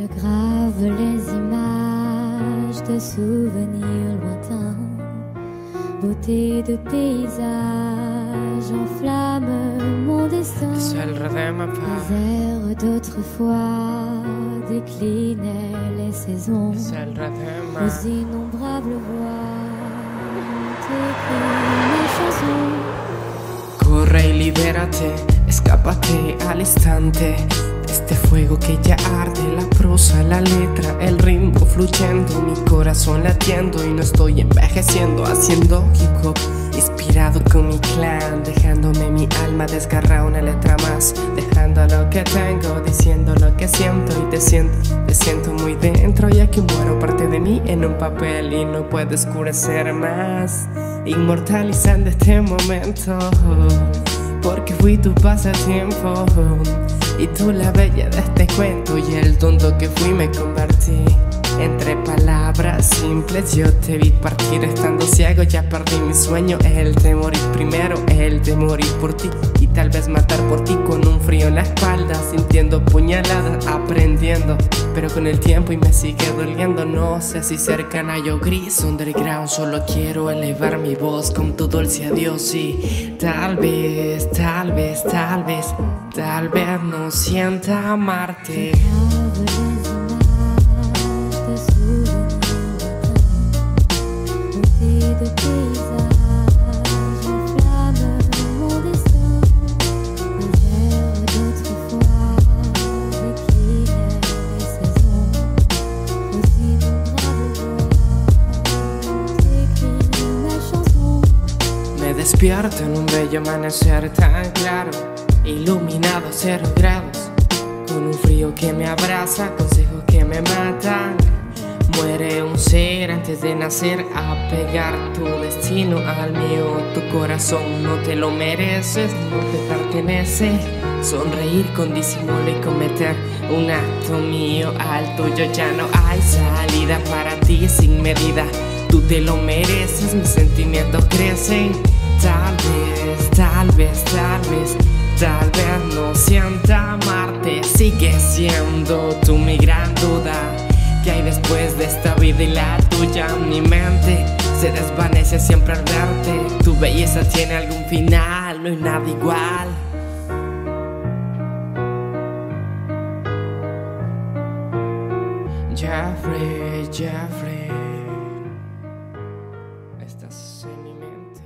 Je grave les images de souvenirs lointains, beauté de paysage enflamme mon destin. Les airs d'autrefois déclinaient les saisons. Aux innombrables voix t'écris mes chansons. Corre libérate, escápate al instante de este fuego que ya arde, la prosa, la letra, el ritmo fluyendo, mi corazón latiendo y no estoy envejeciendo, haciendo hip hop, inspirado con mi clan, dejándome mi alma desgarrar una letra más, dejando lo que tengo, diciendo lo que siento y te siento, te siento muy dentro ya que muero parte de mí en un papel y no puedo oscurecer más, inmortalizando este momento. Porque fui tu pasatiempo. Y tú la bella de este cuento Y el tonto que fui me convertí. Entre palabras simples yo te vi partir Estando ciego ya perdí mi sueño El de morir de morir por ti Y tal vez matar por ti con un frío en la espalda Sintiendo puñaladas, aprendiendo Pero con el tiempo y me sigue doliendo. No sé si cercana yo gris underground Solo quiero elevar mi voz con tu dulce adiós Y tal vez, tal vez, tal vez Tal vez no sienta amarte despierto en un bello amanecer tan claro, iluminado a cero grados, con un frío que me abraza, consejos que me matan. Muere un ser antes de nacer a pegar tu destino al mío. Tu corazón no te lo mereces, no te pertenece. Sonreír con disimulo y cometer un acto mío al tuyo ya no hay salida para ti sin medida. Tú te lo mereces, mis sentimientos crecen. haciendo tú mi gran duda que hay después de esta vida y la tuya mi mente se desvanece siempre al verte. Tu belleza tiene algún final no hay nada igual. Jeffrey, Jeffrey, estás en mi mente.